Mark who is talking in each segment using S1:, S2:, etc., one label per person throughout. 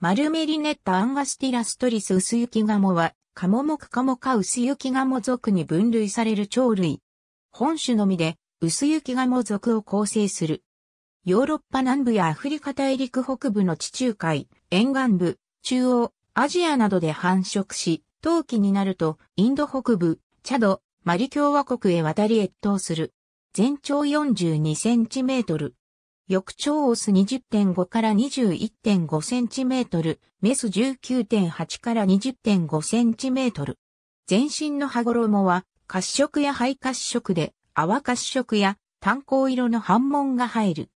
S1: マルメリネッタアンガスティラストリス薄雪ガモは、カモモクカモカ薄雪ガモ属に分類される鳥類。本種のみで、薄雪ガモ属を構成する。ヨーロッパ南部やアフリカ大陸北部の地中海、沿岸部、中央、アジアなどで繁殖し、冬季になると、インド北部、チャド、マリ共和国へ渡り越冬する。全長42センチメートル。翼長オス20.5から21.5センチメートル、メス19.8から20.5センチメートル。全身の羽衣は褐色や灰褐色で泡褐色や炭鉱色の斑紋が入る。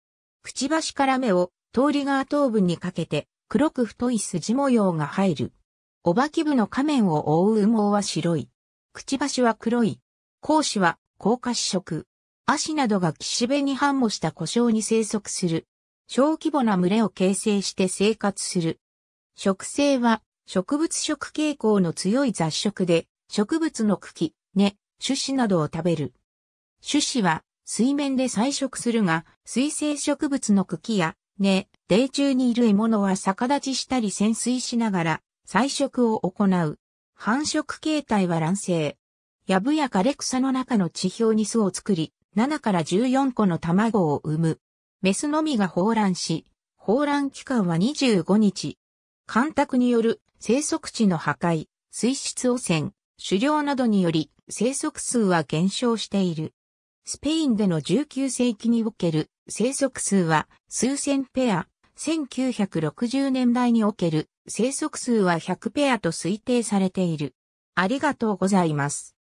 S1: くちばしから目を通り側頭部にかけて黒く太い筋模様が入る。おばき部の仮面を覆う羽毛は白い。くちばしは黒い。甲子は高褐色。足などが岸辺に繁茂した故障に生息する。小規模な群れを形成して生活する。食性は植物食傾向の強い雑食で、植物の茎、根、種子などを食べる。種子は水面で採食するが、水生植物の茎や根、泥中にいる獲物は逆立ちしたり潜水しながら採食を行う。繁殖形態は卵生。藪や枯れ草の中の地表に巣を作り、7から14個の卵を産む。メスのみが放卵し、放卵期間は25日。干拓による生息地の破壊、水質汚染、狩猟などにより生息数は減少している。スペインでの19世紀における生息数は数千ペア、1960年代における生息数は100ペアと推定されている。ありがとうございます。